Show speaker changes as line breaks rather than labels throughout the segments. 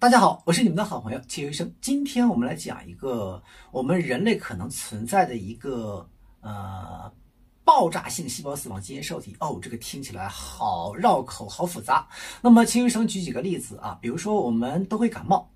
大家好，我是你们的好朋友齐医生。今天我们来讲一个我们人类可能存在的一个呃爆炸性细胞死亡基因受体。哦，这个听起来好绕口，好复杂。那么齐医生举几个例子啊，比如说我们都会感冒，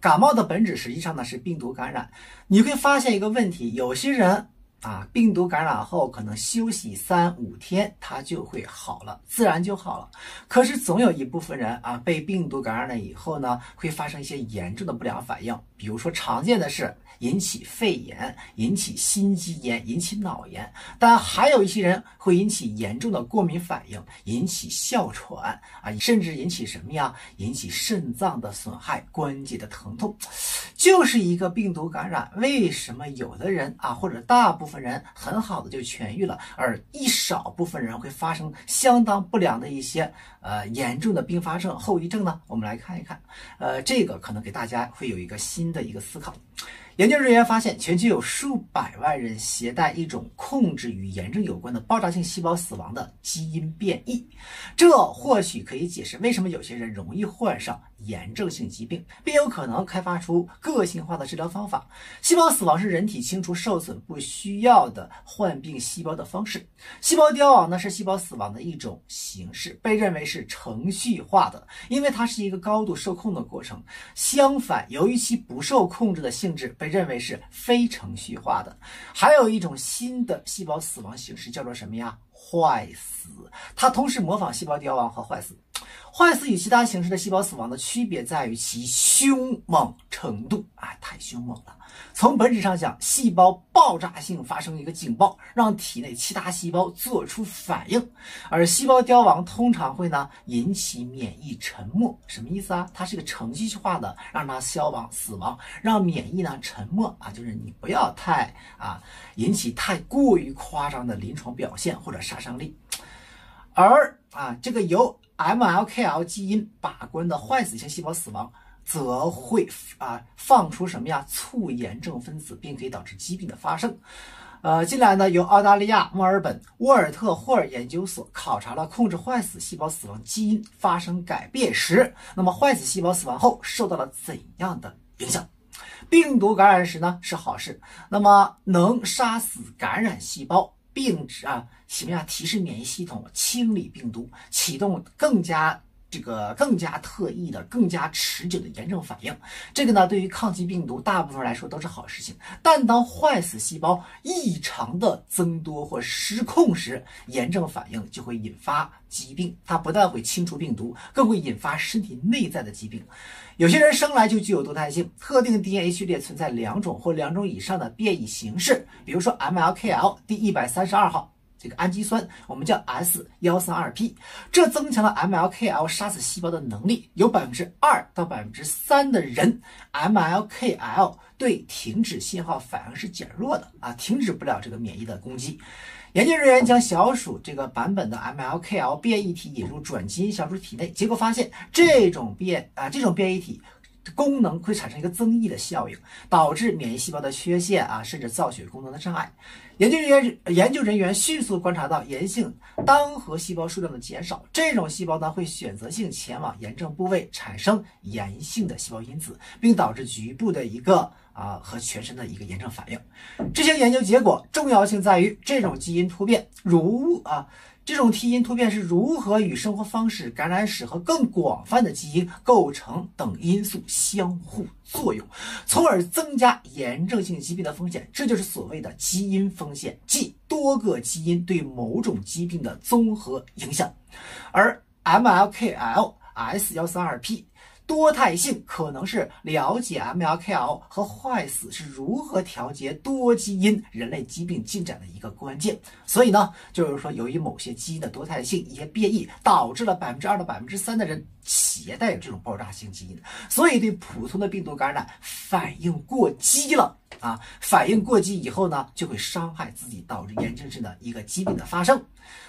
感冒的本质实际上呢是病毒感染。你会发现一个问题，有些人。啊，病毒感染后可能休息三五天，它就会好了，自然就好了。可是总有一部分人啊，被病毒感染了以后呢，会发生一些严重的不良反应，比如说常见的是引起肺炎、引起心肌炎、引起脑炎，但还有一些人会引起严重的过敏反应，引起哮喘啊，甚至引起什么呀？引起肾脏的损害、关节的疼痛，就是一个病毒感染。为什么有的人啊，或者大部分人很好的就痊愈了，而一少部分人会发生相当不良的一些呃严重的并发症后遗症呢？我们来看一看，呃，这个可能给大家会有一个新的一个思考。研究人员发现，全球有数百万人携带一种控制与炎症有关的爆炸性细胞死亡的基因变异，这或许可以解释为什么有些人容易患上炎症性疾病，并有可能开发出个性化的治疗方法。细胞死亡是人体清除受损不需要的患病细胞的方式。细胞凋亡呢，是细胞死亡的一种形式，被认为是程序化的，因为它是一个高度受控的过程。相反，由于其不受控制的性质，被认为是非程序化的。还有一种新的细胞死亡形式叫做什么呀？坏死。它同时模仿细胞凋亡和坏死。坏死与其他形式的细胞死亡的区别在于其凶猛程度，啊，太凶猛了。从本质上讲，细胞爆炸性发生一个警报，让体内其他细胞做出反应；而细胞凋亡通常会呢引起免疫沉默。什么意思啊？它是一个程序化的，让它消亡、死亡，让免疫呢沉默啊，就是你不要太啊引起太过于夸张的临床表现或者杀伤力。而啊，这个由 MLKL 基因把关的坏死性细胞死亡，则会啊放出什么呀？促炎症分子，并可以导致疾病的发生。呃，近来呢，由澳大利亚墨尔本沃尔特霍尔研究所考察了控制坏死细胞死亡基因发生改变时，那么坏死细胞死亡后受到了怎样的影响？病毒感染时呢是好事，那么能杀死感染细胞。并啊，什么呀？提示免疫系统清理病毒，启动更加这个更加特异的、更加持久的炎症反应。这个呢，对于抗击病毒大部分来说都是好事情。但当坏死细胞异常的增多或失控时，炎症反应就会引发疾病。它不但会清除病毒，更会引发身体内在的疾病。有些人生来就具有多态性，特定 DNA 序列存在两种或两种以上的变异形式，比如说 MLKL 第一百三十二号这个氨基酸，我们叫 S 幺三二 P，这增强了 MLKL 杀死细胞的能力。有百分之二到百分之三的人，MLKL 对停止信号反应是减弱的啊，停止不了这个免疫的攻击。研究人员将小鼠这个版本的 MLKL 变异体引入转基因小鼠体内，结果发现这种变啊这种变异体功能会产生一个增益的效应，导致免疫细胞的缺陷啊，甚至造血功能的障碍。研究人员研究人员迅速观察到炎性单核细胞数量的减少，这种细胞呢会选择性前往炎症部位产生炎性的细胞因子，并导致局部的一个。啊，和全身的一个炎症反应，这些研究结果重要性在于这种基因突变如啊，这种基因突变是如何与生活方式、感染史和更广泛的基因构成等因素相互作用，从而增加炎症性疾病的风险。这就是所谓的基因风险，即多个基因对某种疾病的综合影响。而 MLKL S 幺三二 P。多态性可能是了解 MLKL 和坏死是如何调节多基因人类疾病进展的一个关键。所以呢，就是说，由于某些基因的多态性一些变异，导致了百分之二到百分之三的人携带有这种爆炸性基因，所以对普通的病毒感染反应过激了。啊，反应过激以后呢，就会伤害自己，导致炎症性的一个疾病的发生。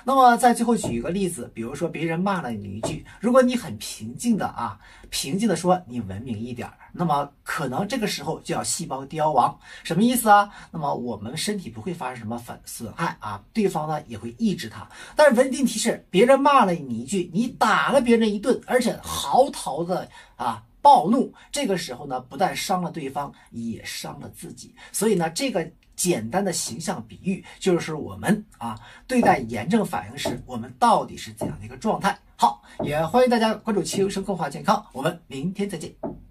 那么，在最后举一个例子，比如说别人骂了你一句，如果你很平静的啊，平静的说你文明一点，那么可能这个时候就要细胞凋亡，什么意思啊？那么我们身体不会发生什么损损害啊，对方呢也会抑制它。但是文定提示，别人骂了你一句，你打了别人一顿，而且嚎啕的啊。暴怒，这个时候呢，不但伤了对方，也伤了自己。所以呢，这个简单的形象比喻，就是我们啊对待炎症反应时，我们到底是怎样的一个状态。好，也欢迎大家关注齐优生更化健康，我们明天再见。